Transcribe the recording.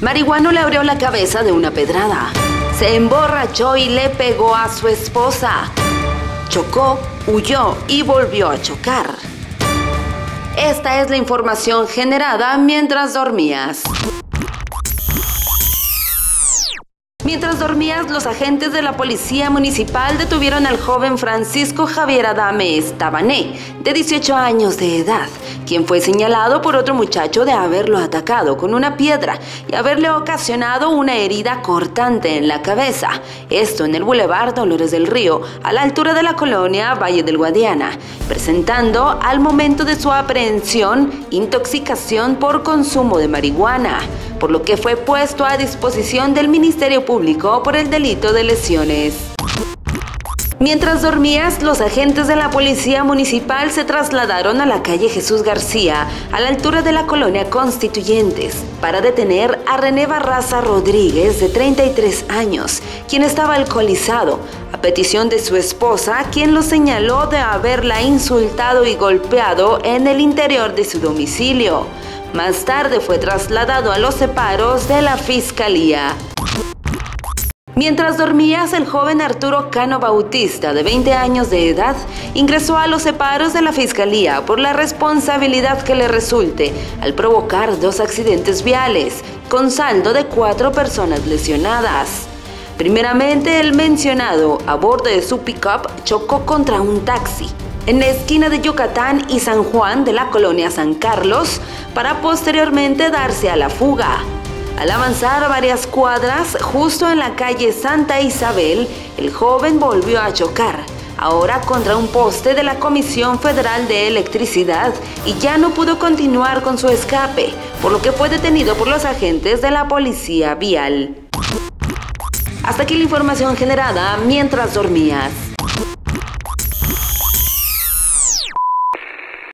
Marihuano le abrió la cabeza de una pedrada. Se emborrachó y le pegó a su esposa. Chocó, huyó y volvió a chocar. Esta es la información generada mientras dormías. Mientras dormías, los agentes de la Policía Municipal detuvieron al joven Francisco Javier Adame Tabané, de 18 años de edad, quien fue señalado por otro muchacho de haberlo atacado con una piedra y haberle ocasionado una herida cortante en la cabeza. Esto en el Boulevard Dolores del Río, a la altura de la colonia Valle del Guadiana, presentando al momento de su aprehensión intoxicación por consumo de marihuana, por lo que fue puesto a disposición del Ministerio Público por el delito de lesiones. Mientras dormías, los agentes de la Policía Municipal se trasladaron a la calle Jesús García, a la altura de la colonia Constituyentes, para detener a René Barraza Rodríguez, de 33 años, quien estaba alcoholizado, a petición de su esposa, quien lo señaló de haberla insultado y golpeado en el interior de su domicilio. Más tarde fue trasladado a los separos de la Fiscalía. Mientras dormías, el joven Arturo Cano Bautista, de 20 años de edad, ingresó a los separos de la Fiscalía por la responsabilidad que le resulte al provocar dos accidentes viales, con saldo de cuatro personas lesionadas. Primeramente, el mencionado, a bordo de su pickup, chocó contra un taxi en la esquina de Yucatán y San Juan de la colonia San Carlos, para posteriormente darse a la fuga. Al avanzar varias cuadras, justo en la calle Santa Isabel, el joven volvió a chocar, ahora contra un poste de la Comisión Federal de Electricidad, y ya no pudo continuar con su escape, por lo que fue detenido por los agentes de la Policía Vial. Hasta aquí la información generada mientras dormías.